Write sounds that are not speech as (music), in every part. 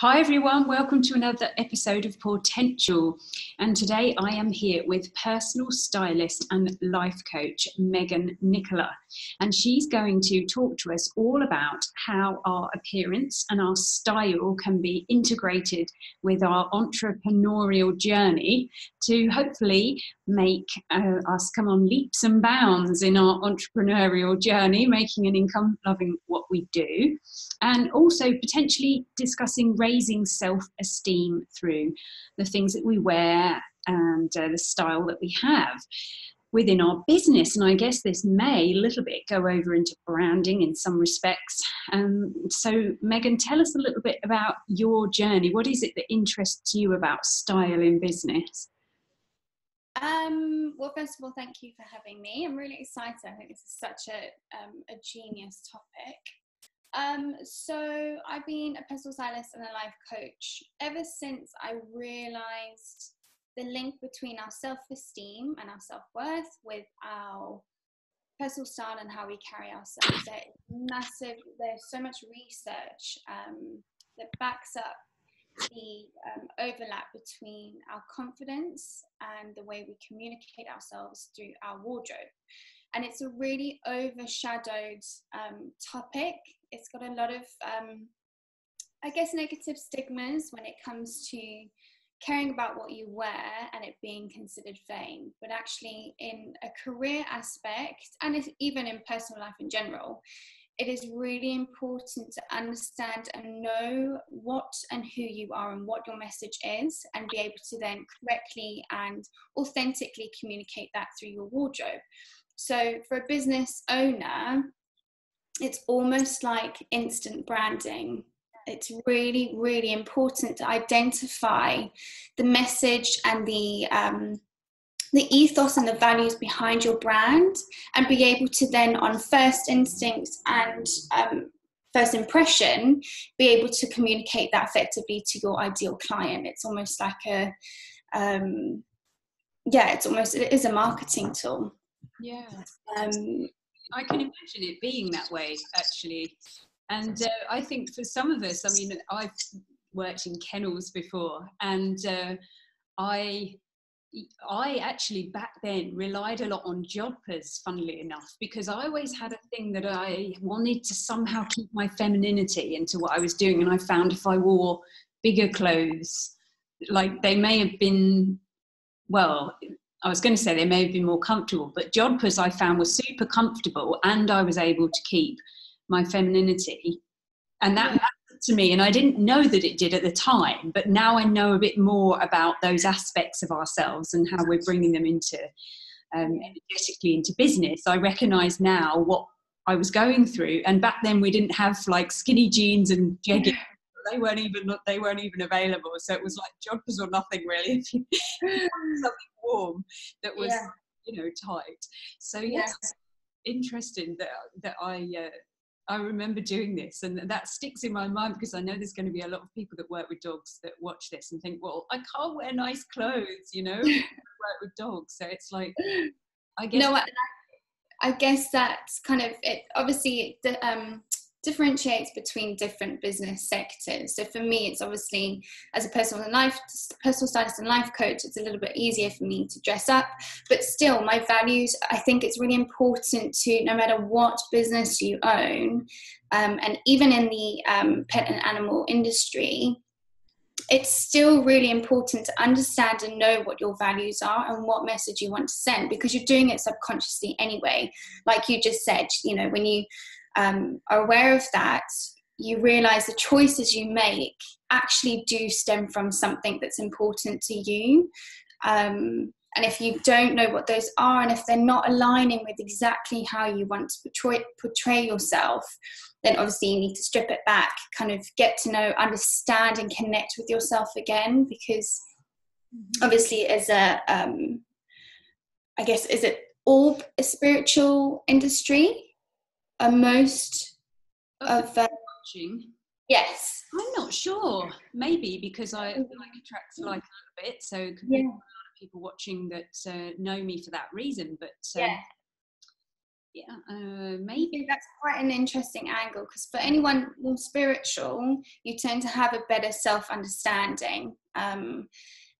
Hi everyone, welcome to another episode of Pawtential. And today I am here with personal stylist and life coach Megan Nicola. And she's going to talk to us all about how our appearance and our style can be integrated with our entrepreneurial journey to hopefully make uh, us come on leaps and bounds in our entrepreneurial journey, making an income, loving what we do, and also potentially discussing raising self esteem through the things that we wear and uh, the style that we have within our business. And I guess this may a little bit go over into branding in some respects. Um, so, Megan, tell us a little bit about your journey. What is it that interests you about style in business? Um, well, first of all, thank you for having me. I'm really excited. I think this is such a, um, a genius topic. Um, so I've been a personal stylist and a life coach ever since I realized the link between our self-esteem and our self-worth with our personal style and how we carry ourselves. There's massive, there's so much research um, that backs up the um, overlap between our confidence and the way we communicate ourselves through our wardrobe. And it's a really overshadowed um, topic it's got a lot of, um, I guess, negative stigmas when it comes to caring about what you wear and it being considered vain. But actually, in a career aspect, and even in personal life in general, it is really important to understand and know what and who you are and what your message is, and be able to then correctly and authentically communicate that through your wardrobe. So, for a business owner, it's almost like instant branding. It's really, really important to identify the message and the um, the ethos and the values behind your brand, and be able to then, on first instinct and um, first impression, be able to communicate that effectively to your ideal client. It's almost like a um, yeah, it's almost it is a marketing tool. Yeah. Um, I can imagine it being that way, actually. And uh, I think for some of us, I mean, I've worked in kennels before, and uh, I I actually back then relied a lot on jodhpurs, funnily enough, because I always had a thing that I wanted to somehow keep my femininity into what I was doing. And I found if I wore bigger clothes, like they may have been, well, I was going to say they may have been more comfortable, but jodhpurs I found were super comfortable and I was able to keep my femininity. And that mattered to me. And I didn't know that it did at the time, but now I know a bit more about those aspects of ourselves and how we're bringing them into um, energetically into business. I recognize now what I was going through. And back then we didn't have like skinny jeans and jeggings they weren't even they weren't even available. So it was like jodhpurs or nothing really. (laughs) something warm that was yeah. you know tight. So yes, yeah. interesting that that I. Uh, I remember doing this, and that sticks in my mind because I know there's going to be a lot of people that work with dogs that watch this and think, "Well, I can't wear nice clothes," you know, (laughs) work with dogs. So it's like, (laughs) I guess. No, I, I guess that's kind of it. Obviously, the, um, differentiates between different business sectors. So for me, it's obviously as a personal life personal stylist and life coach, it's a little bit easier for me to dress up. But still, my values, I think it's really important to no matter what business you own, um, and even in the um, pet and animal industry. It's still really important to understand and know what your values are and what message you want to send because you're doing it subconsciously anyway. Like you just said, you know, when you um, are aware of that, you realize the choices you make actually do stem from something that's important to you. Um, and if you don't know what those are, and if they're not aligning with exactly how you want to portray, portray yourself, then obviously you need to strip it back, kind of get to know, understand, and connect with yourself again. Because mm-hmm. obviously, as a, um, I guess, is it all a spiritual industry? Are most of uh, watching? Yes. I'm not sure. Maybe because I like attracts like a little bit, so could yeah. be a lot of people watching that uh, know me for that reason. But um, yeah. yeah, uh, maybe that's quite an interesting angle because for anyone more spiritual, you tend to have a better self understanding. Um,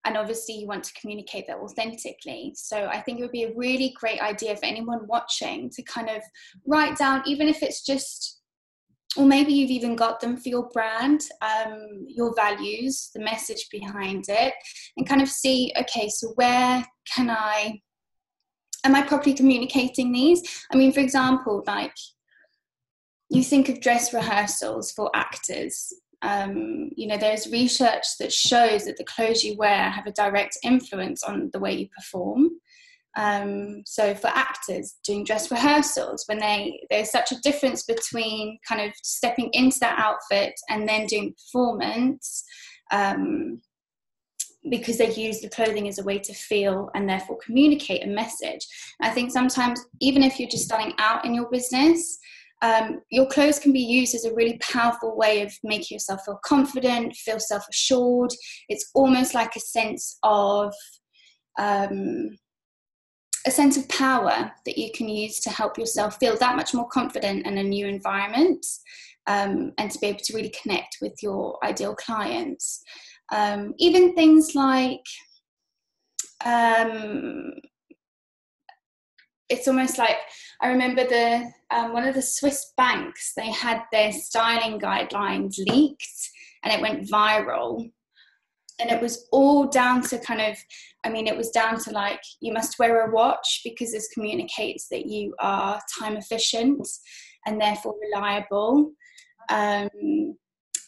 and obviously, you want to communicate that authentically. So, I think it would be a really great idea for anyone watching to kind of write down, even if it's just, or maybe you've even got them for your brand, um, your values, the message behind it, and kind of see, okay, so where can I am I properly communicating these? I mean, for example, like you think of dress rehearsals for actors. Um, you know, there's research that shows that the clothes you wear have a direct influence on the way you perform. Um, so for actors doing dress rehearsals, when they there's such a difference between kind of stepping into that outfit and then doing performance. Um, because they use the clothing as a way to feel and therefore communicate a message. I think sometimes, even if you're just starting out in your business, um, your clothes can be used as a really powerful way of making yourself feel confident, feel self assured. It's almost like a sense of um, a sense of power that you can use to help yourself feel that much more confident in a new environment um, and to be able to really connect with your ideal clients. Um, even things like um, it's almost like I remember the um, one of the Swiss banks they had their styling guidelines leaked and it went viral and it was all down to kind of I mean it was down to like you must wear a watch because this communicates that you are time efficient and therefore reliable um,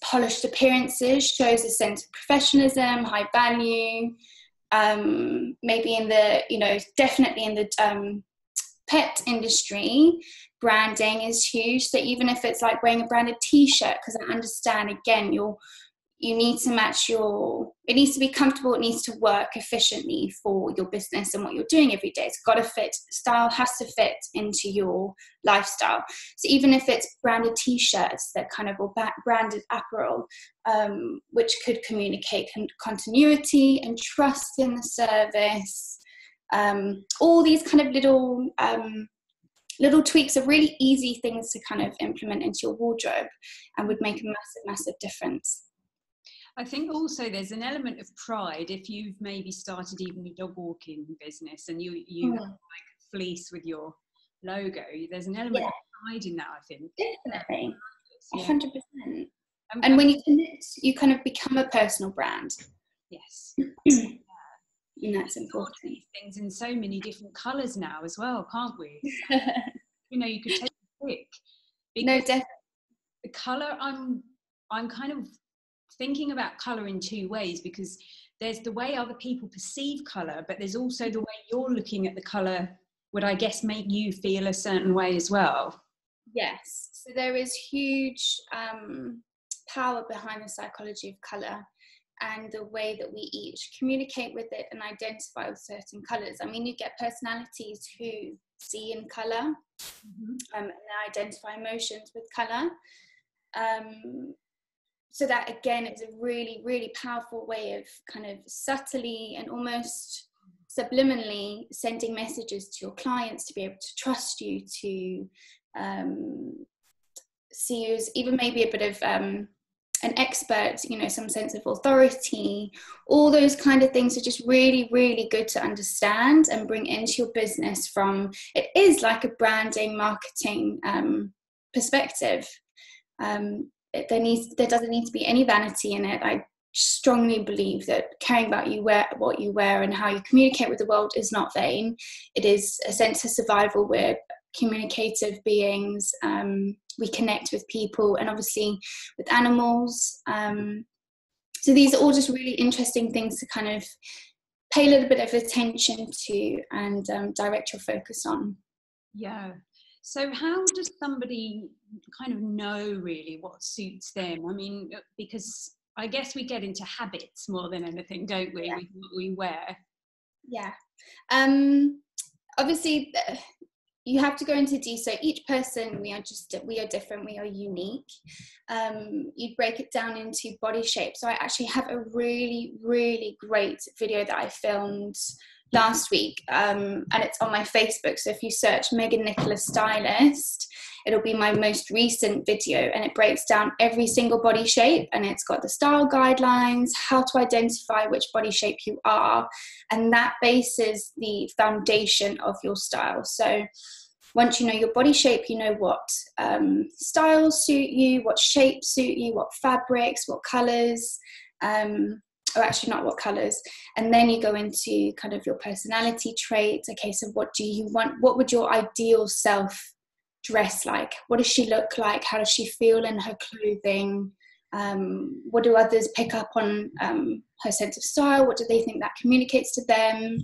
polished appearances shows a sense of professionalism, high value. Um, maybe in the, you know, definitely in the um, pet industry, branding is huge. So even if it's like wearing a branded T-shirt, because I understand again, you're you need to match your it needs to be comfortable it needs to work efficiently for your business and what you're doing every day it's got to fit style has to fit into your lifestyle so even if it's branded t-shirts that kind of or branded apparel um, which could communicate con- continuity and trust in the service um, all these kind of little um, little tweaks are really easy things to kind of implement into your wardrobe and would make a massive massive difference I think also there's an element of pride if you've maybe started even a dog walking business and you you mm. like fleece with your logo. There's an element yeah. of pride in that. I think definitely, hundred yeah. percent. And when you commit, you kind of become a personal brand. Yes. (clears throat) And that's important. These things in so many different colours now as well, can't we? (laughs) you know, you could take a pick. No, definitely. The colour I'm I'm kind of thinking about color in two ways because there's the way other people perceive color, but there's also the way you're looking at the color would I guess make you feel a certain way as well. Yes. So there is huge um, power behind the psychology of color and the way that we each communicate with it and identify with certain colors. I mean, you get personalities who see in color mm-hmm. um, and identify emotions with color. Um, so that again is a really really powerful way of kind of subtly and almost subliminally sending messages to your clients to be able to trust you to um, see you as even maybe a bit of um, an expert you know some sense of authority all those kind of things are just really really good to understand and bring into your business from it is like a branding marketing um, perspective um, there needs there doesn't need to be any vanity in it. I strongly believe that caring about you wear what you wear and how you communicate with the world is not vain. It is a sense of survival. We're communicative beings. Um, we connect with people and obviously with animals. Um, so these are all just really interesting things to kind of pay a little bit of attention to and um, direct your focus on. Yeah, so, how does somebody kind of know really what suits them? I mean, uh, because I guess we get into habits more than anything, don't we? Yeah. What we wear. Yeah. Um, obviously, you have to go into detail. So each person, we are just we are different. We are unique. Um, you break it down into body shape. So I actually have a really, really great video that I filmed last week, um, and it's on my Facebook. So if you search Megan Nicola Stylist, it'll be my most recent video, and it breaks down every single body shape, and it's got the style guidelines, how to identify which body shape you are, and that bases the foundation of your style. So once you know your body shape, you know what um, styles suit you, what shapes suit you, what fabrics, what colors. Um, or actually not what colors and then you go into kind of your personality traits okay so what do you want what would your ideal self dress like? What does she look like? How does she feel in her clothing? Um, what do others pick up on um, her sense of style? What do they think that communicates to them?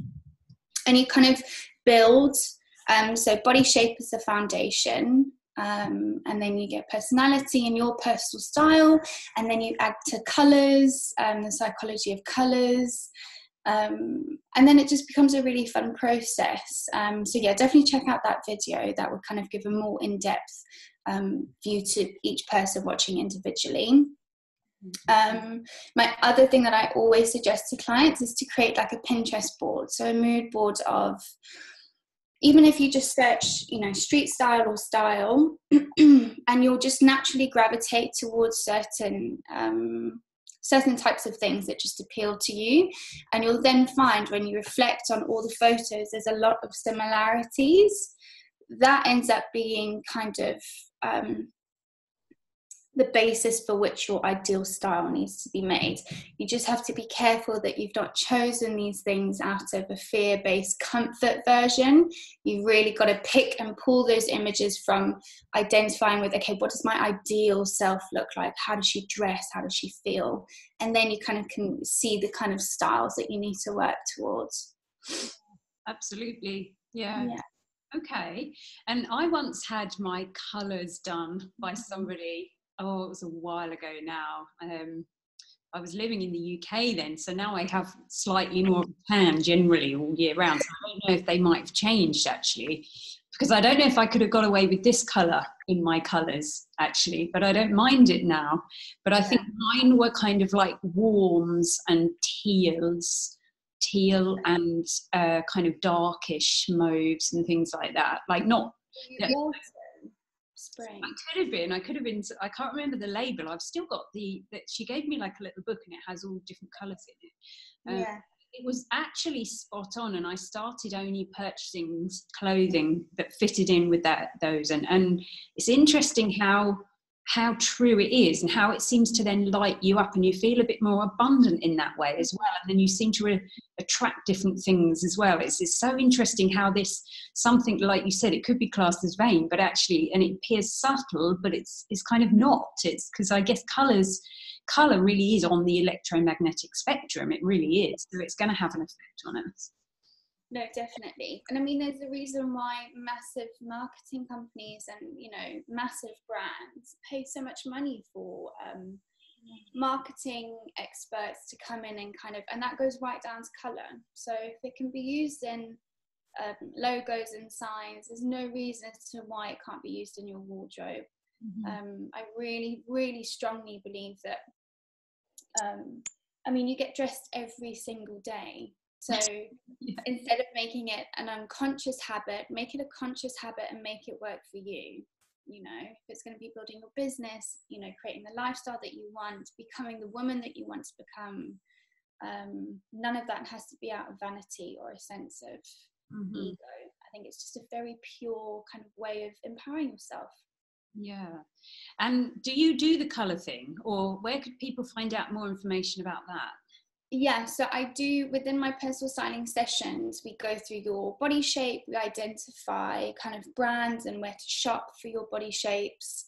And you kind of build um, so body shape is the foundation. Um, and then you get personality and your personal style, and then you add to colors, um, the psychology of colors, um, and then it just becomes a really fun process. Um, so yeah, definitely check out that video. That will kind of give a more in-depth um, view to each person watching individually. Um, my other thing that I always suggest to clients is to create like a Pinterest board, so a mood board of even if you just search, you know, street style or style, (clears throat) and you'll just naturally gravitate towards certain um, certain types of things that just appeal to you, and you'll then find when you reflect on all the photos, there's a lot of similarities. That ends up being kind of um, the basis for which your ideal style needs to be made. You just have to be careful that you've not chosen these things out of a fear based comfort version. You've really got to pick and pull those images from identifying with, okay, what does my ideal self look like? How does she dress? How does she feel? And then you kind of can see the kind of styles that you need to work towards. Absolutely. Yeah. yeah. Okay. And I once had my colours done by mm-hmm. somebody oh, it was a while ago now. Um, I was living in the UK then, so now I have slightly more of a tan generally all year round. So I don't know if they might have changed actually, because I don't know if I could have got away with this colour in my colours actually, but I don't mind it now. But I think mine were kind of like warms and teals, teal and uh, kind of darkish mauves and things like that. Like not. You know, spring. I could have been. I could have been. I can't remember the label. I've still got the. That she gave me like a little book, and it has all different colours in it. Um, yeah. It was actually spot on, and I started only purchasing clothing that fitted in with that those, and and it's interesting how how true it is and how it seems to then light you up and you feel a bit more abundant in that way as well. And then you seem to attract different things as well. It's, it's so interesting how this something like you said it could be classed as vain but actually and it appears subtle but it's it's kind of not. It's because i guess colors color really is on the electromagnetic spectrum. It really is. So it's going to have an effect on us no definitely. And i mean there's a reason why massive marketing companies and you know massive brands pay so much money for um, marketing experts to come in and kind of and that goes right down to color. So if it can be used in um, logos and signs there's no reason as to why it can't be used in your wardrobe. Mm-hmm. um, i really really strongly believe that um, i mean you get dressed every single day so yeah. instead of making it an unconscious habit, make it a conscious habit and make it work for you. You know, if it's going to be building your business, you know, creating the lifestyle that you want, becoming the woman that you want to become, um, none of that has to be out of vanity or a sense of mm-hmm. ego. I think it's just a very pure kind of way of empowering yourself. Yeah. And do you do the colour thing, or where could people find out more information about that? Yeah so i do within my personal styling sessions we go through your body shape we identify kind of brands and where to shop for your body shapes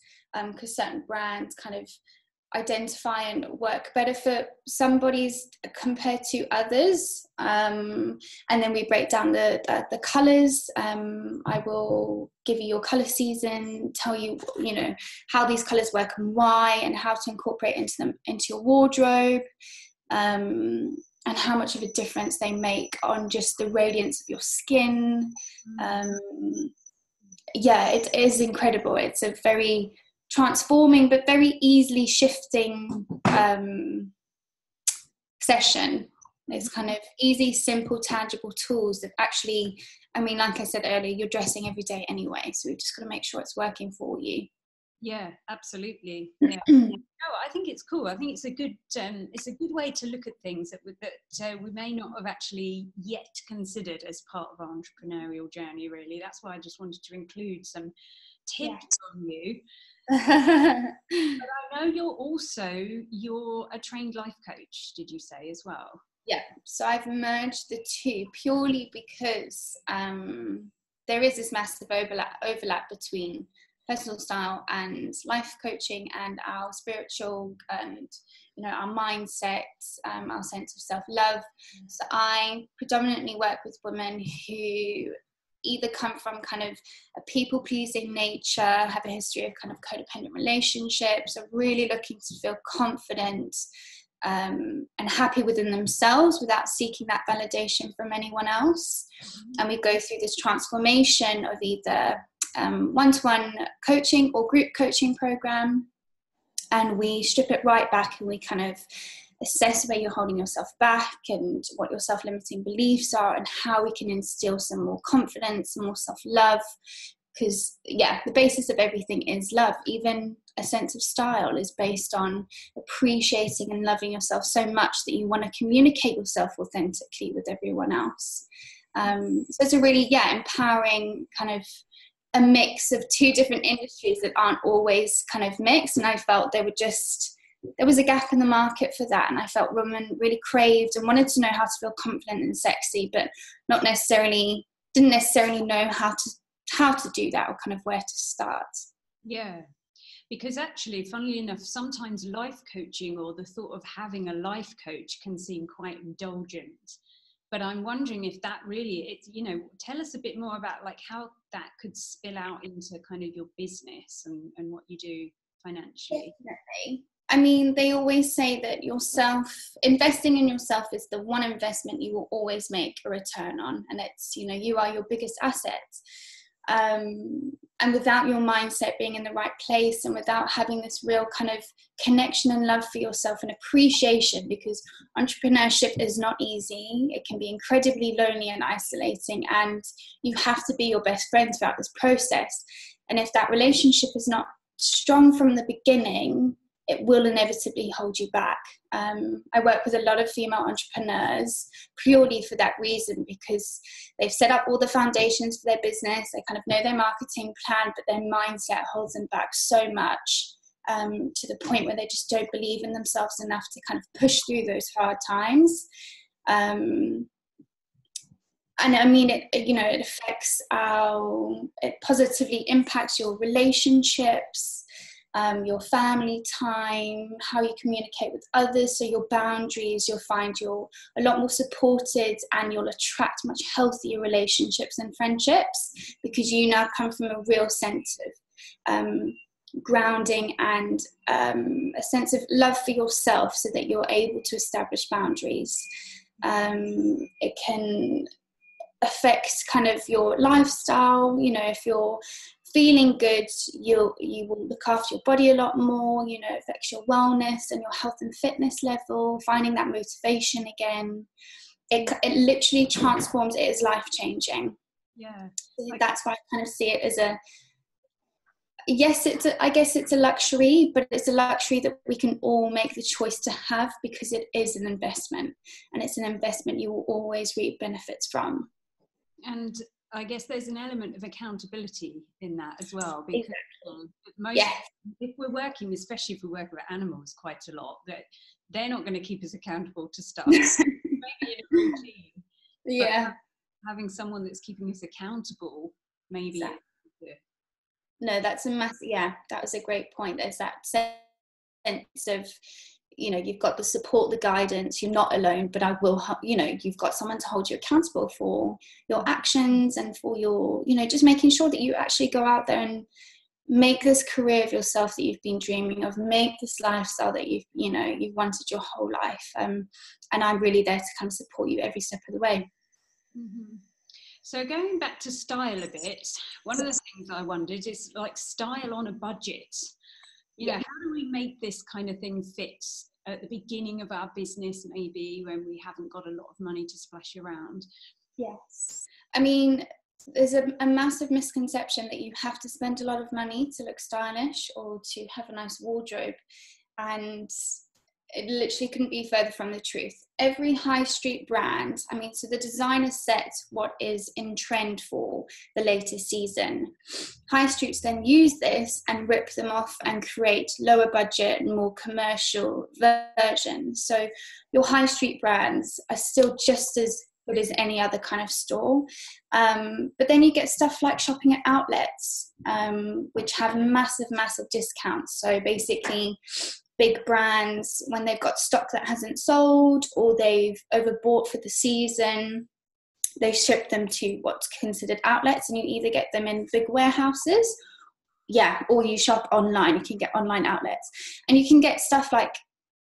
because um, certain brands kind of identify and work better for some bodies compared to others. Um, and then we break down the the, the colors. Um, i will give you your color season tell you you know how these colors work and why and how to incorporate into them into your wardrobe um, and how much of a difference they make on just the radiance of your skin. Mm. Um, yeah, it is incredible. It's a very transforming but very easily shifting um, session. It's kind of easy, simple, tangible tools that actually, I mean, like I said earlier, you're dressing every day anyway, so we've just got to make sure it's working for you. Yeah, absolutely. Yeah. (clears throat) no, I think it's cool. I think it's a good um, it's a good way to look at things that we, that uh, we may not have actually yet considered as part of our entrepreneurial journey. Really, that's why I just wanted to include some tips yeah. from you. (laughs) but I know you're also you're a trained life coach. Did you say as well? Yeah. So I've merged the two purely because um, there is this massive overlap overlap between personal style and life coaching and our spiritual and you know our mindset um, our sense of self-love so i predominantly work with women who either come from kind of a people pleasing nature have a history of kind of codependent relationships are really looking to feel confident um, and happy within themselves without seeking that validation from anyone else. Mm-hmm. And we go through this transformation of either one to one coaching or group coaching program. And we strip it right back and we kind of assess where you're holding yourself back and what your self limiting beliefs are and how we can instill some more confidence, some more self love. Because, yeah, the basis of everything is love. Even a sense of style is based on appreciating and loving yourself so much that you want to communicate yourself authentically with everyone else. Um, so it's a really, yeah, empowering kind of a mix of two different industries that aren't always kind of mixed and i felt they were just there was a gap in the market for that and i felt women really craved and wanted to know how to feel confident and sexy but not necessarily didn't necessarily know how to how to do that or kind of where to start. Yeah because actually funnily enough sometimes life coaching or the thought of having a life coach can seem quite indulgent but i'm wondering if that really it's you know tell us a bit more about like how that could spill out into kind of your business and, and what you do financially Definitely. i mean they always say that yourself investing in yourself is the one investment you will always make a return on and it's you know you are your biggest asset um, and without your mindset being in the right place and without having this real kind of connection and love for yourself and appreciation because entrepreneurship is not easy. It can be incredibly lonely and isolating and you have to be your best friend throughout this process. And if that relationship is not strong from the beginning it will inevitably hold you back. Um, I work with a lot of female entrepreneurs purely for that reason because they've set up all the foundations for their business, they kind of know their marketing plan, but their mindset holds them back so much um, to the point where they just don't believe in themselves enough to kind of push through those hard times. Um, and I mean, it you know it affects our it positively impacts your relationships um, your family time, how you communicate with others, so your boundaries, you'll find you're a lot more supported and you'll attract much healthier relationships and friendships because you now come from a real sense of um, grounding and um, a sense of love for yourself so that you're able to establish boundaries. Um, it can affect kind of your lifestyle you know if you're feeling good you you will look after your body a lot more you know affects your wellness and your health and fitness level finding that motivation again. It, it literally transforms it is life changing yeah that's why i kind of see it as a yes it's a, i guess it's a luxury but it's a luxury that we can all make the choice to have because it is an investment and it's an investment you will always reap benefits from. And I guess there's an element of accountability in that as well because exactly. Um, most yes. if we're working, especially if we work with animals quite a lot, that they're not going to keep us accountable to stuff. (laughs) Maybe in a routine. Yeah. having someone that's keeping us accountable, maybe. Exactly. No, that's a massive. Yeah, that was a great point. There's that sense of you know you've got the support the guidance you're not alone but i will you know you've got someone to hold you accountable for your actions and for your you know just making sure that you actually go out there and make this career of yourself that you've been dreaming of make this lifestyle that you've you know you've wanted your whole life um, and i'm really there to kind of support you every step of the way mm-hmm. so going back to style a bit one of the things i wondered is like style on a budget you know how do we make this kind of thing fit at the beginning of our business, maybe when we haven't got a lot of money to splash around. Yes. I mean, there's a, a, massive misconception that you have to spend a lot of money to look stylish or to have a nice wardrobe. And it literally couldn't be further from the truth. Every high street brand, I mean, so the designer set what is in trend for the latest season. High streets then use this and rip them off and create lower budget and more commercial versions. So your high street brands are still just as good as any other kind of store. Um, but then you get stuff like shopping at outlets, um, which have massive, massive discounts. So basically, big brands when they've got stock that hasn't sold or they've overbought for the season they ship them to what's considered outlets and you either get them in big warehouses. Yeah or you shop online you can get online outlets. And you can get stuff like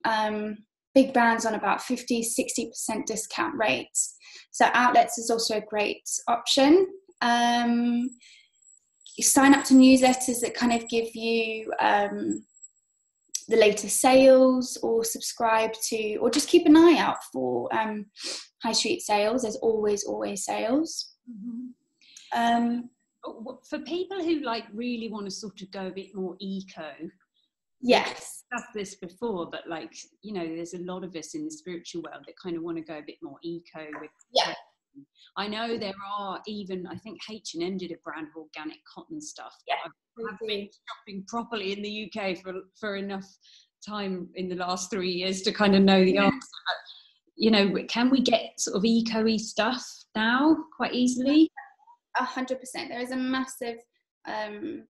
um, big brands on about 50 60% discount rates. So outlets is also a great option. Um, you sign up to newsletters that kind of give you um, the latest sales or subscribe to or just keep an eye out for um, high street sales. There's always always sales. Mm-hmm. um, for people who like really want to sort of go a bit more eco yes. discussed this before but like you know there's a lot of us in the spiritual world that kind of want to go a bit more eco with yeah I know there are even I think H and M did a brand of organic cotton stuff. Yeah, I've been shopping properly in the UK for for enough time in the last three years to kind of know the yeah. answer. But, you know, can we get sort of eco-y stuff now quite easily? A hundred percent. There is a massive um,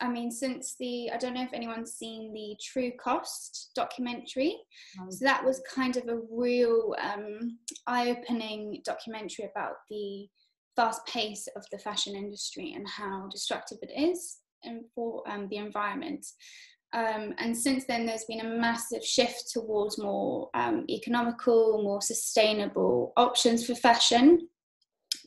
I mean, since the, I don't know if anyone's seen the True Cost documentary. Oh. So that was kind of a real um, eye opening documentary about the fast pace of the fashion industry and how destructive it is for um, the environment. Um, and since then, there's been a massive shift towards more um, economical, more sustainable options for fashion.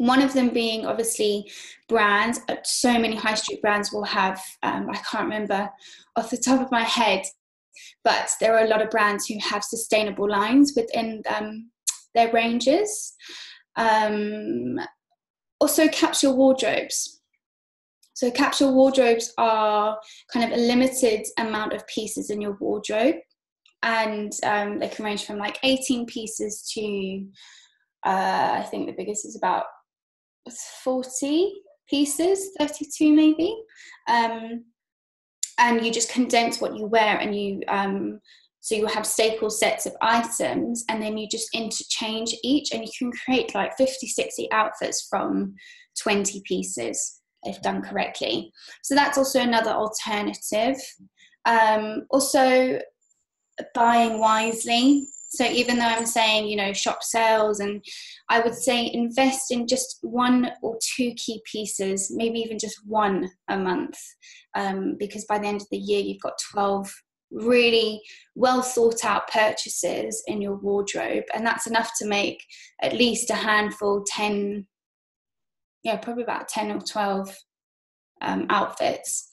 One of them being obviously brands. Uh, so many high street brands will have, um, I can't remember off the top of my head, but there are a lot of brands who have sustainable lines within um, their ranges. Um, also, capsule wardrobes. So, capsule wardrobes are kind of a limited amount of pieces in your wardrobe, and um, they can range from like 18 pieces to uh, I think the biggest is about 40 pieces, 32 maybe. Um, and you just condense what you wear and you um, so you have staple sets of items and then you just interchange each and you can create like 50 60 outfits from 20 pieces if done correctly. So that's also another alternative. Um, also buying wisely so even though I'm saying, you know, shop sales, and I would say invest in just one or two key pieces, maybe even just one a month, um, because by the end of the year, you've got 12 really well thought out purchases in your wardrobe, and that's enough to make at least a handful, 10, yeah, probably about 10 or 12 um, outfits.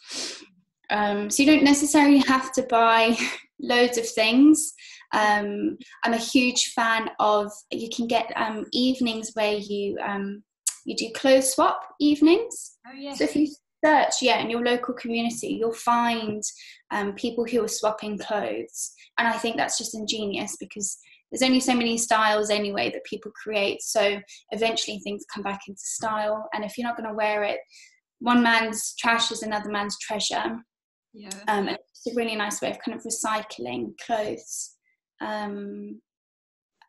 Um, so you don't necessarily have to buy (laughs) loads of things. Um, I'm a huge fan of you can get um, evenings where you um, you do clothes swap evenings. Oh yeah. So if you search, yeah, in your local community, you'll find um, people who are swapping clothes, and I think that's just ingenious because there's only so many styles anyway that people create. So eventually things come back into style, and if you're not going to wear it, one man's trash is another man's treasure. Yeah. Um, it's a really nice way of kind of recycling clothes um,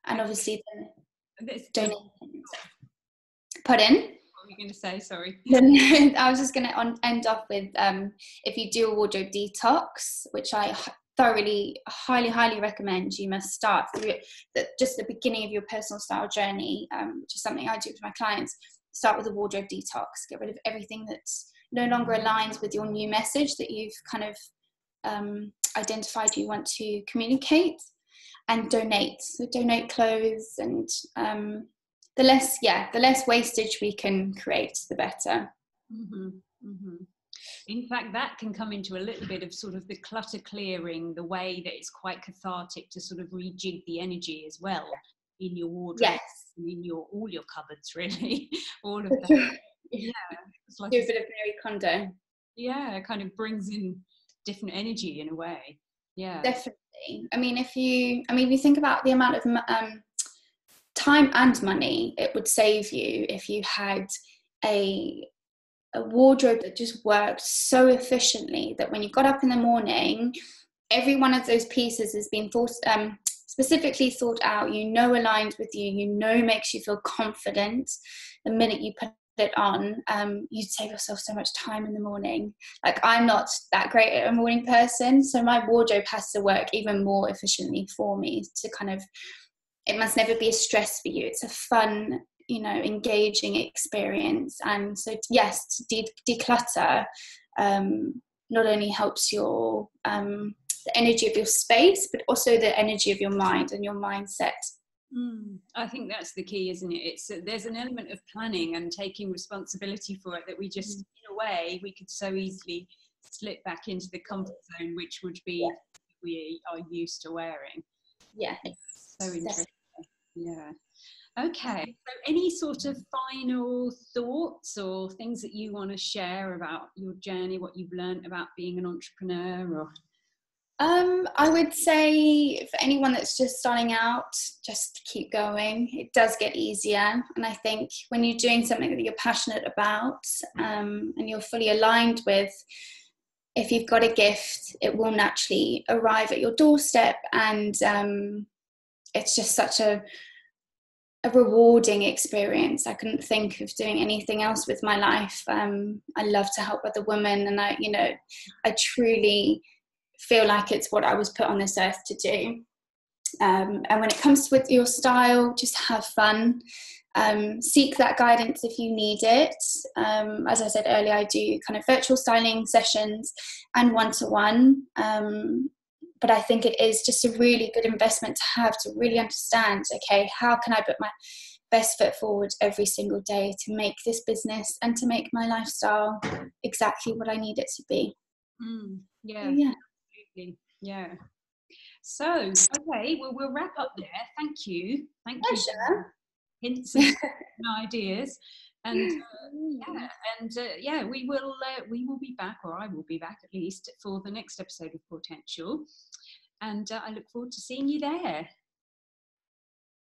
and obviously then donating. Pardon? What were you going to say? Sorry. (laughs) I was just going to end off with um, if you do a wardrobe detox, which I thoroughly, highly, highly recommend, you must start through that just the beginning of your personal style journey, um, which is something I do with my clients. Start with a wardrobe detox. Get rid of everything that's no longer aligns with your new message that you've kind of um, identified you want to communicate and donate. So donate clothes and um, the less, yeah, the less wastage we can create, the better. Mm-hmm. Mm-hmm. in fact, that can come into a little bit of sort of the clutter clearing, the way that it's quite cathartic to sort of rejig the energy as well in your wardrobe, yes. in your all your cupboards, (laughs) really, all of that. yeah, it's (laughs) like Do a, a bit of Marie Kondo. Yeah, it kind of brings in different energy in a way. Yeah, definitely. I mean, if you, I mean, you think about the amount of um, time and money it would save you if you had a a wardrobe that just worked so efficiently that when you got up in the morning, every one of those pieces has been thought um, specifically thought out. You know, aligned with you. You know, makes you feel confident. The minute you put it on, um, you save yourself so much time in the morning. Like I'm not that great at a morning person, so my wardrobe has to work even more efficiently for me to kind of. It must never be a stress for you. It's a fun you know engaging experience and so yes de- declutter um, not only helps your um, the energy of your space but also the energy of your mind and your mindset mm, i think that's the key isn't it? It's there's an element of planning and taking responsibility for it that we just mm. in a way we could so easily slip back into the comfort zone which would be yeah. we are used to wearing. Yeah. So interesting. Yeah. Okay, so any sort of final thoughts or things that you want to share about your journey, what you've learned about being an entrepreneur or? Um, I would say for anyone that's just starting out, just keep going. It does get easier. And I think when you're doing something that you're passionate about um, and you're fully aligned with, if you've got a gift, it will naturally arrive at your doorstep. And um, it's just such a a rewarding experience. I couldn't think of doing anything else with my life. Um, I love to help other women, and I, you know, I truly feel like it's what I was put on this earth to do. Um, and when it comes with your style, just have fun. Um, seek that guidance if you need it. Um, as I said earlier, I do kind of virtual styling sessions and one to one but I think it is just a really good investment to have to really understand okay, how can I put my best foot forward every single day to make this business and to make my lifestyle exactly what I need it to be. Mm, yeah, yeah, absolutely. Yeah. So, okay, well, we'll wrap up there. Thank you. Thank Pleasure. you. Hints and (laughs) ideas and uh, yeah and uh, yeah we will uh, we will be back or i will be back at least for the next episode of Pawtential and uh, i look forward to seeing you there